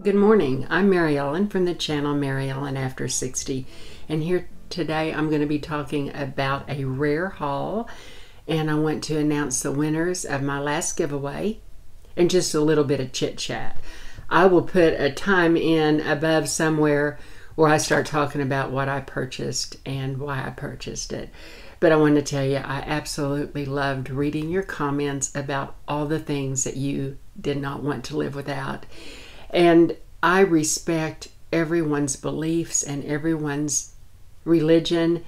Good morning. I'm Mary Ellen from the channel Mary Ellen After 60, and here today I'm going to be talking about a rare haul, and I want to announce the winners of my last giveaway and just a little bit of chit chat. I will put a time in above somewhere where I start talking about what I purchased and why I purchased it. But I want to tell you, I absolutely loved reading your comments about all the things that you did not want to live without. And I respect everyone's beliefs and everyone's religion,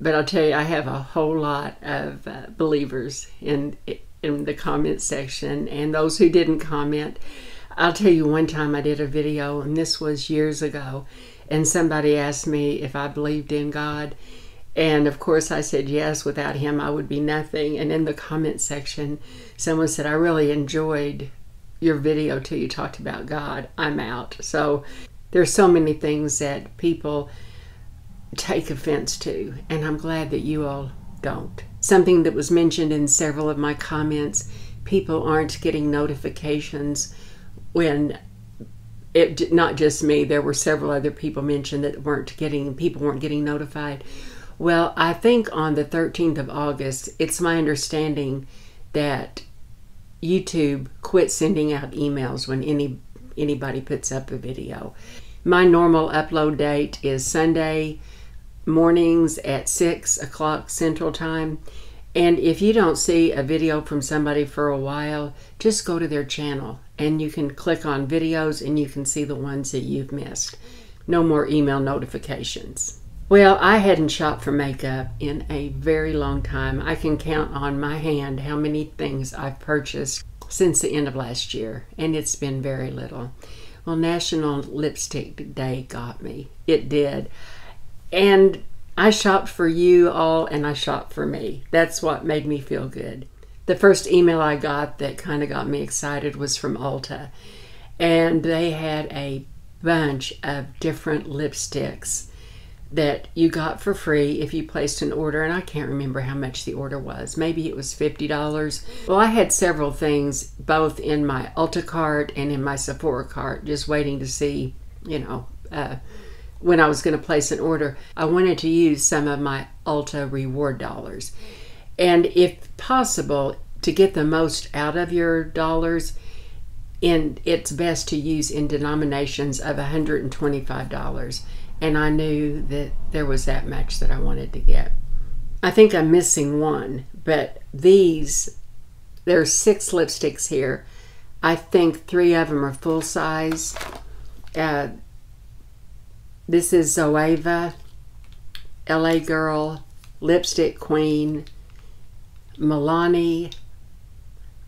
but I'll tell you, I have a whole lot of uh, believers in in the comment section, and those who didn't comment. I'll tell you, one time I did a video, and this was years ago, and somebody asked me if I believed in God. And of course, I said yes. Without him, I would be nothing. And in the comment section, someone said, I really enjoyed your video till you talked about God, I'm out. So there's so many things that people take offense to, and I'm glad that you all don't. Something that was mentioned in several of my comments people aren't getting notifications when it not just me there were several other people mentioned that weren't getting people weren't getting notified well i think on the 13th of august it's my understanding that YouTube quit sending out emails when any anybody puts up a video. My normal upload date is Sunday mornings at 6 o'clock Central Time. And if you don't see a video from somebody for a while, just go to their channel and you can click on videos and you can see the ones that you've missed. No more email notifications. Well, I hadn't shopped for makeup in a very long time. I can count on my hand how many things I've purchased since the end of last year, and it's been very little. Well, National Lipstick Day got me. It did. And I shopped for you all and I shopped for me. That's what made me feel good. The first email I got that kind of got me excited was from Ulta. And they had a bunch of different lipsticks that you got for free if you placed an order, and I can't remember how much the order was. Maybe it was $50. Well, I had several things both in my Ulta cart and in my Sephora cart, just waiting to see, you know, uh, when I was going to place an order. I wanted to use some of my Ulta reward dollars. And if possible, to get the most out of your dollars, in it's best to use in denominations of $125 and I knew that there was that much that I wanted to get. I think I'm missing one, but these, there's six lipsticks here. I think three of them are full size. Uh, this is Zoeva, LA Girl, Lipstick Queen, Milani,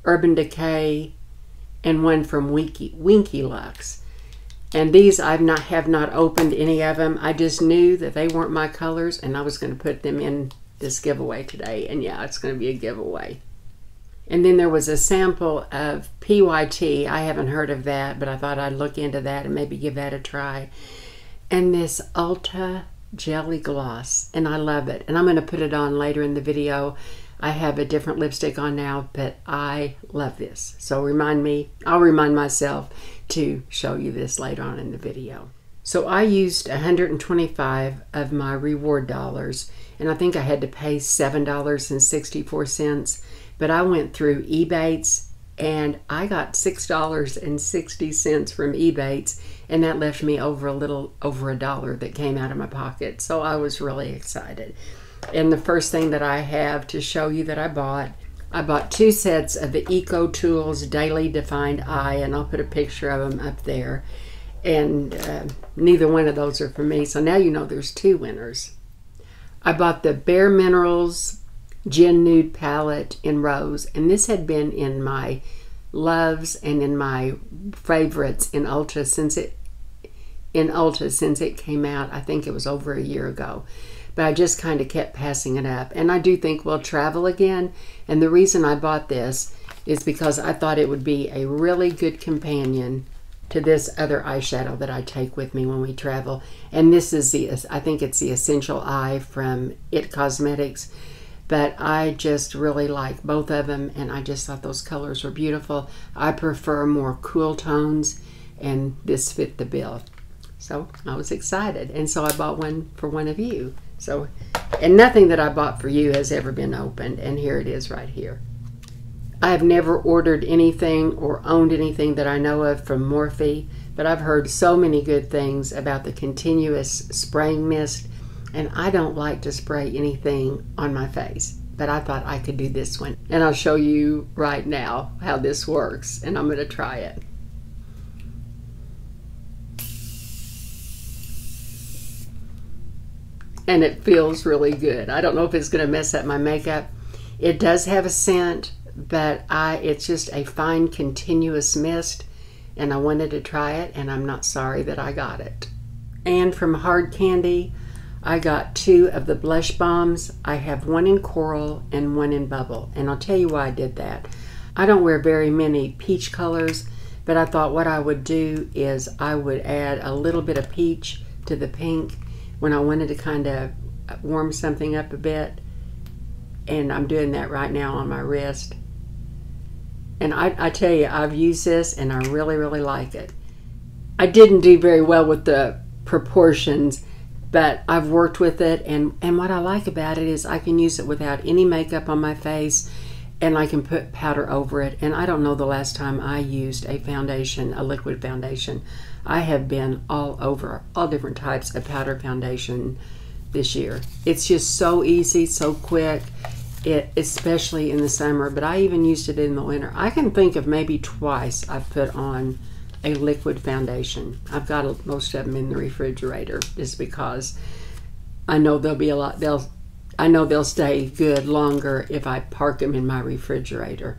Urban Decay, and one from Winky, Winky Lux. And these I've not have not opened any of them. I just knew that they weren't my colors and I was going to put them in this giveaway today. And yeah, it's going to be a giveaway. And then there was a sample of PYT. I haven't heard of that, but I thought I'd look into that and maybe give that a try. And this Ulta Jelly Gloss, and I love it. And I'm going to put it on later in the video. I have a different lipstick on now, but I love this. So remind me, I'll remind myself to show you this later on in the video. So I used 125 of my reward dollars, and I think I had to pay $7.64, but I went through Ebates and I got $6.60 from Ebates, and that left me over a little over a dollar that came out of my pocket. So I was really excited. And the first thing that I have to show you that I bought, I bought two sets of the Eco Tools Daily Defined Eye, and I'll put a picture of them up there. And uh, neither one of those are for me, so now you know there's two winners. I bought the Bare Minerals Gen Nude Palette in Rose, and this had been in my loves and in my favorites in Ulta since it in Ulta since it came out. I think it was over a year ago but I just kind of kept passing it up. And I do think we'll travel again. And the reason I bought this is because I thought it would be a really good companion to this other eyeshadow that I take with me when we travel. And this is the, I think it's the Essential Eye from IT Cosmetics. But I just really like both of them, and I just thought those colors were beautiful. I prefer more cool tones and this fit the bill. So I was excited, and so I bought one for one of you. So, and nothing that I bought for you has ever been opened, and here it is right here. I have never ordered anything or owned anything that I know of from Morphe, but I've heard so many good things about the continuous spraying mist, and I don't like to spray anything on my face, but I thought I could do this one. And I'll show you right now how this works, and I'm going to try it. And it feels really good. I don't know if it's going to mess up my makeup. It does have a scent, but I it's just a fine continuous mist and I wanted to try it and I'm not sorry that I got it. And from Hard Candy, I got two of the blush bombs. I have one in coral and one in bubble. And I'll tell you why I did that. I don't wear very many peach colors, but I thought what I would do is I would add a little bit of peach to the pink when I wanted to kind of warm something up a bit. And I'm doing that right now on my wrist. And I, I tell you, I've used this and I really, really like it. I didn't do very well with the proportions, but I've worked with it. And, and what I like about it is I can use it without any makeup on my face and I can put powder over it. And I don't know the last time I used a foundation, a liquid foundation. I have been all over all different types of powder foundation this year. It's just so easy, so quick it especially in the summer, but I even used it in the winter. I can think of maybe twice I've put on a liquid foundation. I've got most of them in the refrigerator just because I know they'll be a lot they'll I know they'll stay good longer if I park them in my refrigerator.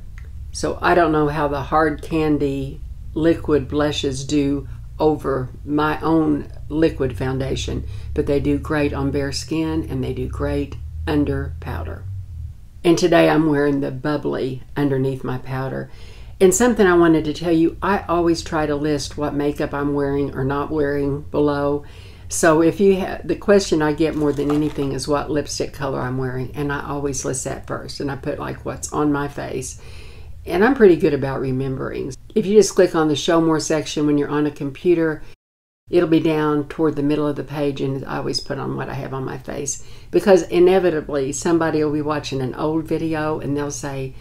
So I don't know how the hard candy liquid blushes do over my own liquid foundation, but they do great on bare skin and they do great under powder. And today I'm wearing the bubbly underneath my powder. And something I wanted to tell you, I always try to list what makeup I'm wearing or not wearing below. So if you have, the question I get more than anything is what lipstick color I'm wearing. And I always list that first. And I put like what's on my face. And I'm pretty good about remembering. If you just click on the show more section when you're on a computer, it'll be down toward the middle of the page and I always put on what I have on my face. Because inevitably somebody will be watching an old video and they'll say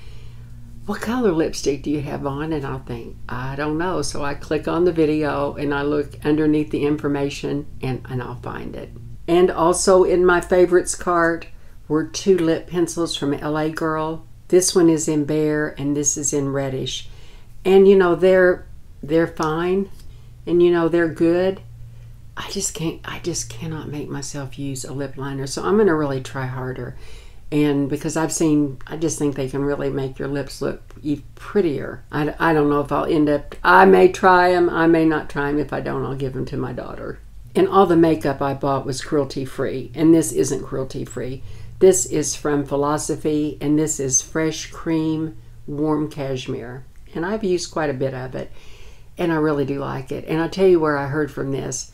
what color lipstick do you have on? And I'll think I don't know. So I click on the video and I look underneath the information and, and I'll find it. And also in my favorites cart were two lip pencils from LA Girl. This one is in Bear and this is in Reddish and you know they're they're fine and you know they're good. I just can't i just cannot make myself use a lip liner. So i'm going to really try harder. And because i've seen i just think they can really make your lips look even prettier. I, I don't know if i'll end up i may try them i may not try them if i don't i'll give them to my daughter. And all the makeup i bought was cruelty free. And this isn't cruelty free. This is from philosophy and this is fresh cream warm cashmere and i've used quite a bit of it and I really do like it. And I'll tell you where I heard from this.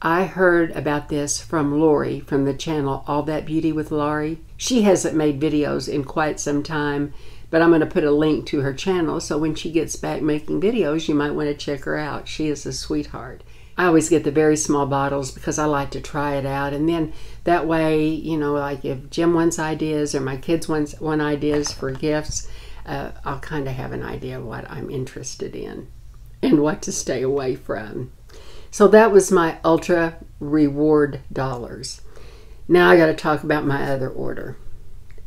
I heard about this from Lori from the channel All That Beauty with Lori. She hasn't made videos in quite some time, but I'm going to put a link to her channel so when she gets back making videos, you might want to check her out. She is a sweetheart. I always get the very small bottles because I like to try it out. And then that way, you know, like if Jim wants ideas or my kids want, want ideas for gifts, uh, I'll kind of have an idea of what I'm interested in and what to stay away from. So that was my Ulta reward dollars. Now I got to talk about my other order.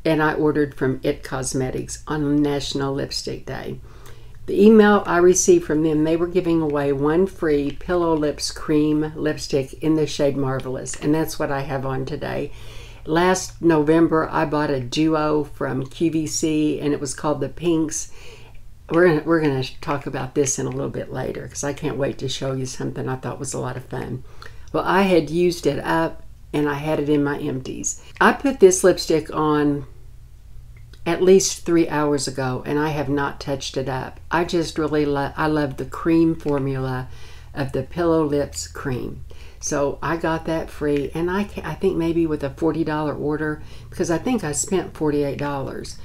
And I ordered from It Cosmetics on National Lipstick Day. The email I received from them, they were giving away one free Pillow Lips Cream lipstick in the shade Marvelous, and that's what I have on today. Last November, I bought a duo from QVC, and it was called the Pinks we're gonna, we're to talk about this in a little bit later because I can't wait to show you something I thought was a lot of fun. Well, I had used it up and I had it in my empties. I put this lipstick on at least three hours ago and I have not touched it up. I just really love, I love the cream formula of the Pillow Lips cream. So I got that free and I, I think maybe with a $40 order because I think I spent $48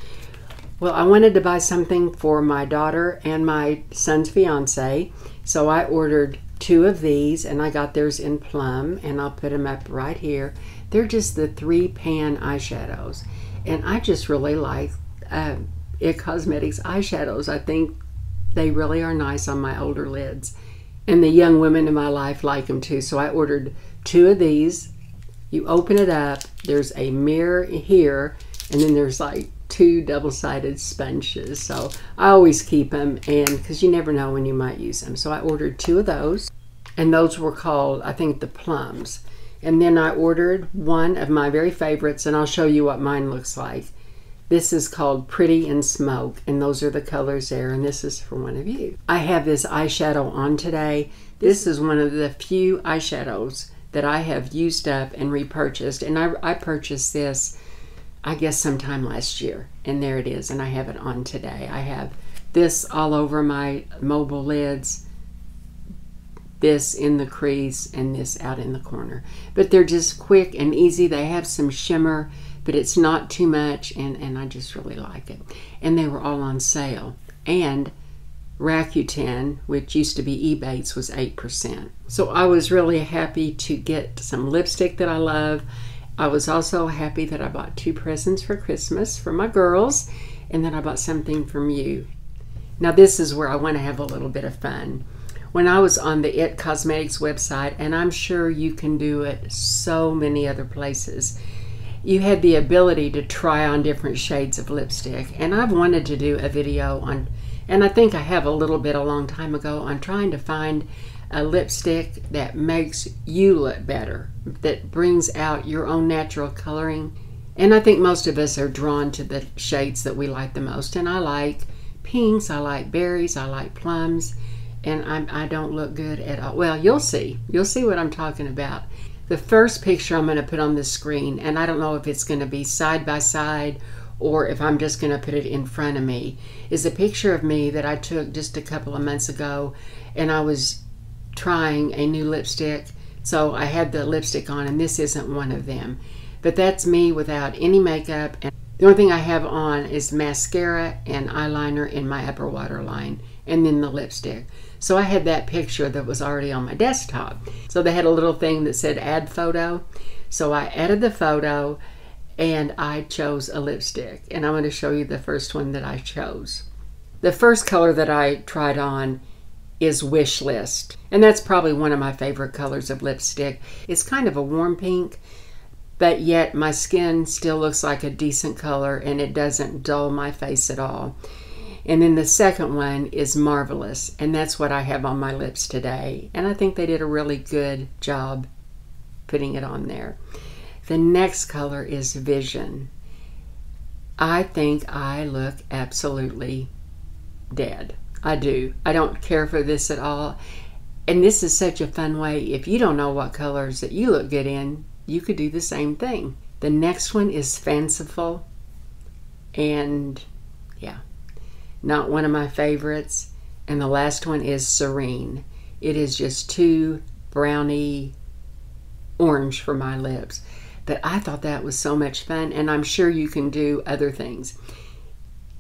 Well, I wanted to buy something for my daughter and my son's fiance, so I ordered two of these and I got theirs in plum and I'll put them up right here. They're just the three pan eyeshadows and I just really like uh, It Cosmetics eyeshadows. I think they really are nice on my older lids and the young women in my life like them too. So I ordered two of these. You open it up, there's a mirror here and then there's like two double-sided sponges. So I always keep them and because you never know when you might use them. So I ordered two of those and those were called, I think, the plums. And then I ordered one of my very favorites and I'll show you what mine looks like. This is called Pretty in Smoke, and those are the colors there, and this is for one of you. I have this eyeshadow on today. This is one of the few eyeshadows that I have used up and repurchased, and I, I purchased this I guess sometime last year. And there it is, and I have it on today. I have this all over my mobile lids, this in the crease, and this out in the corner. But they're just quick and easy. They have some shimmer, but it's not too much, and, and I just really like it. And they were all on sale. And Rakuten, which used to be Ebates, was 8%. So I was really happy to get some lipstick that I love I was also happy that I bought two presents for Christmas for my girls and then I bought something from you. Now, this is where I want to have a little bit of fun. When I was on the It Cosmetics website, and I'm sure you can do it so many other places, you had the ability to try on different shades of lipstick. And I've wanted to do a video on, and I think I have a little bit a long time ago, on trying to find a lipstick that makes you look better, that brings out your own natural coloring. And I think most of us are drawn to the shades that we like the most. And I like pinks, I like berries, I like plums, and I'm, I don't look good at all. Well, you'll see. You'll see what I'm talking about. The first picture I'm going to put on the screen, and I don't know if it's going to be side by side or if I'm just going to put it in front of me, is a picture of me that I took just a couple of months ago. And I was trying a new lipstick. So I had the lipstick on, and this isn't one of them. But that's me without any makeup. And the only thing I have on is mascara and eyeliner in my upper waterline, and then the lipstick. So I had that picture that was already on my desktop. So they had a little thing that said add photo. So I added the photo and I chose a lipstick. And I'm going to show you the first one that I chose. The first color that I tried on is Wish List. And that's probably one of my favorite colors of lipstick. It's kind of a warm pink, but yet my skin still looks like a decent color and it doesn't dull my face at all. And then the second one is Marvelous, and that's what I have on my lips today. And I think they did a really good job putting it on there. The next color is Vision. I think I look absolutely dead. I do. I don't care for this at all. And this is such a fun way. If you don't know what colors that you look good in, you could do the same thing. The next one is Fanciful. And yeah, not one of my favorites. And the last one is Serene. It is just too browny orange for my lips. But I thought that was so much fun, and I'm sure you can do other things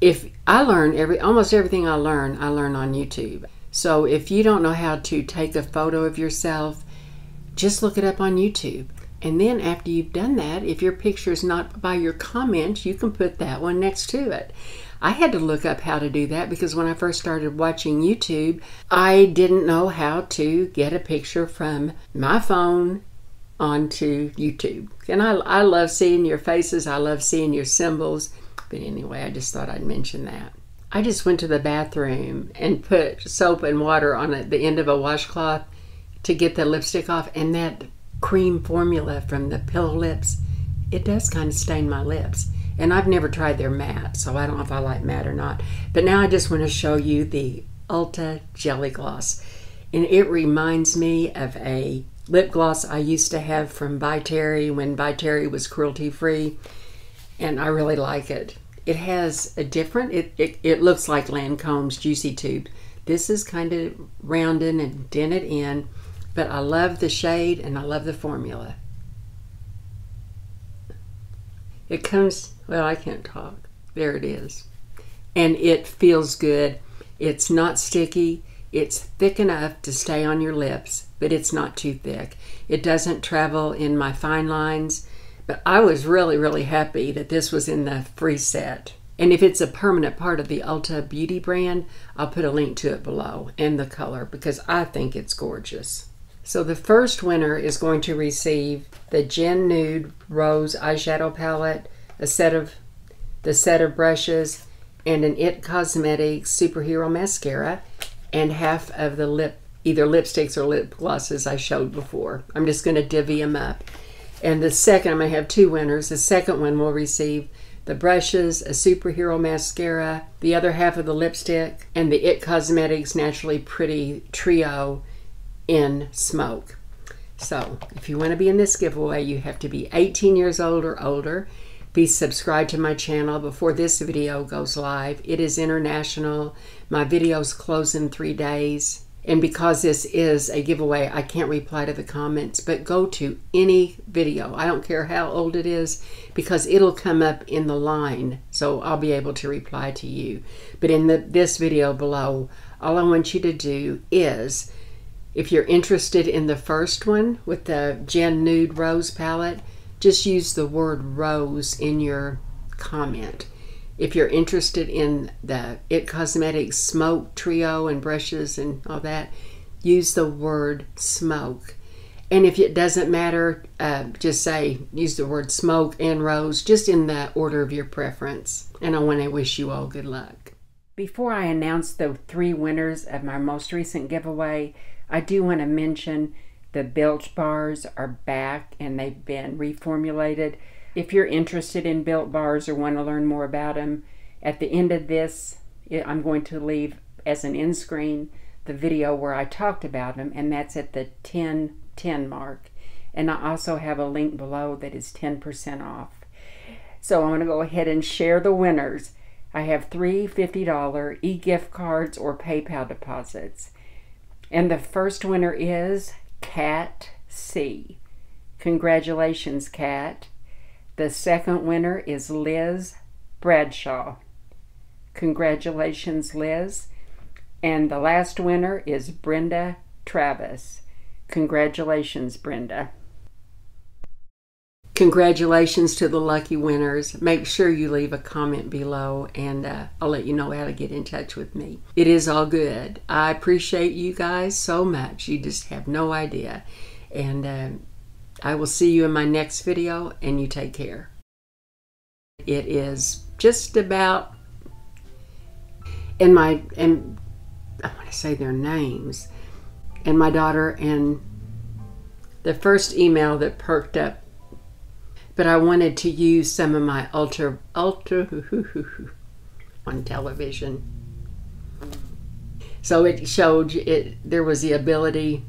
if I learn every almost everything I learn, I learn on YouTube. So if you don't know how to take a photo of yourself, just look it up on YouTube. And then after you've done that, if your picture is not by your comments, you can put that one next to it. I had to look up how to do that because when I first started watching YouTube, I didn't know how to get a picture from my phone onto YouTube. And I, I love seeing your faces, I love seeing your symbols. But anyway, I just thought I'd mention that. I just went to the bathroom and put soap and water on the end of a washcloth to get the lipstick off, and that cream formula from the Pillow Lips, it does kind of stain my lips. And I've never tried their matte, so I don't know if I like matte or not. But now I just want to show you the Ulta Jelly Gloss. And it reminds me of a lip gloss I used to have from By Terry when By Terry was cruelty free. And I really like it. It has a different, it, it, it looks like Lancome's Juicy Tube. This is kind of rounded and dented in, but I love the shade and I love the formula. It comes, well, I can't talk. There it is. and it feels good. It's not sticky. It's thick enough to stay on your lips, but it's not too thick. It doesn't travel in my fine lines, but I was really, really happy that this was in the free set. And if it's a permanent part of the Ulta Beauty brand, I'll put a link to it below and the color because I think it's gorgeous. So the first winner is going to receive the Gen Nude Rose eyeshadow palette, a set of the set of brushes, and an IT Cosmetics Superhero Mascara, and half of the lip, either lipsticks or lip glosses I showed before. I'm just going to divvy them up. And the second, I'm going to have two winners. The second one will receive the brushes, a superhero mascara, the other half of the lipstick, and the IT Cosmetics Naturally Pretty Trio in Smoke. So, if you want to be in this giveaway, you have to be 18 years old or older. Be subscribed to my channel before this video goes live. It is international. My videos close in three days. And because this is a giveaway, I can't reply to the comments, but go to any video. I don't care how old it is because it'll come up in the line. So I'll be able to reply to you. But in the, this video below, all I want you to do is, if you're interested in the first one with the Gen Nude Rose palette, just use the word rose in your comment. If you're interested in the IT Cosmetics Smoke Trio and brushes and all that, use the word smoke. And if it doesn't matter, uh, just say, use the word smoke and rose, just in the order of your preference. And I want to wish you all good luck. Before I announce the three winners of my most recent giveaway, I do want to mention the Built bars are back and they've been reformulated. If you're interested in Built bars or want to learn more about them, at the end of this, I'm going to leave as an end screen the video where I talked about them, and that's at the 10 10 mark. And I also have a link below that is 10% off. So I'm going to go ahead and share the winners. I have three $50 e gift cards or PayPal deposits. And the first winner is Cat C. Congratulations, Cat. The second winner is Liz Bradshaw. Congratulations, Liz. And the last winner is Brenda Travis. Congratulations, Brenda. Congratulations to the lucky winners. Make sure you leave a comment below and uh, I'll let you know how to get in touch with me. It is all good. I appreciate you guys so much. You just have no idea. And uh, I will see you in my next video and you take care. It is just about and my and I want to say their names and my daughter and the first email that perked up but I wanted to use some of my Ulta Ulta on television. So it showed it there was the ability